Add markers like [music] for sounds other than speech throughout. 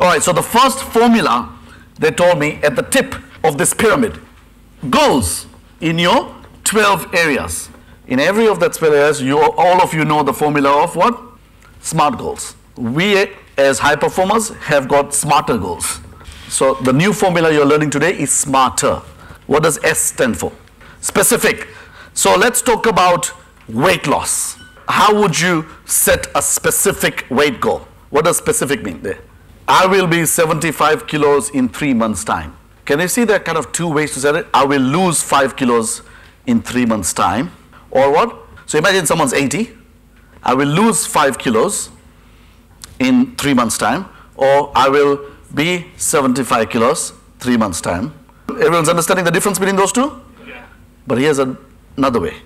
All right, so the first formula they told me at the tip of this pyramid goals in your 12 areas. In every of that 12 areas, you, all of you know the formula of what? Smart goals. We as high performers have got smarter goals. So the new formula you're learning today is smarter. What does S stand for? Specific. So let's talk about weight loss. How would you set a specific weight goal? What does specific mean there? I will be 75 kilos in three months' time. Can you see there are kind of two ways to say it? I will lose five kilos in three months' time. Or what? So imagine someone's 80. I will lose five kilos in three months' time. Or I will be 75 kilos three months' time. Everyone's understanding the difference between those two? Yeah. But here's another way.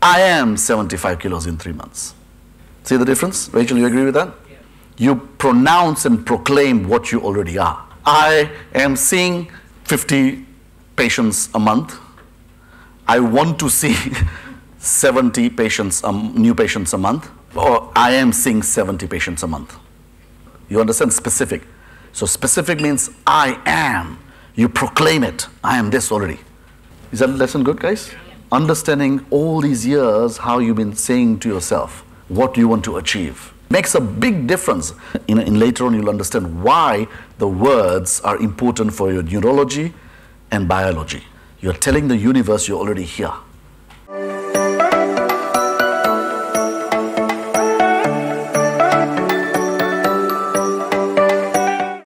I am 75 kilos in three months. See the difference? Rachel, you agree with that? You pronounce and proclaim what you already are. I am seeing 50 patients a month. I want to see [laughs] 70 patients, um, new patients a month. Or I am seeing 70 patients a month. You understand? Specific. So specific means I am. You proclaim it. I am this already. Is that lesson good, guys? Understanding all these years how you've been saying to yourself what you want to achieve makes a big difference. In, in later on, you'll understand why the words are important for your neurology and biology. You're telling the universe you're already here.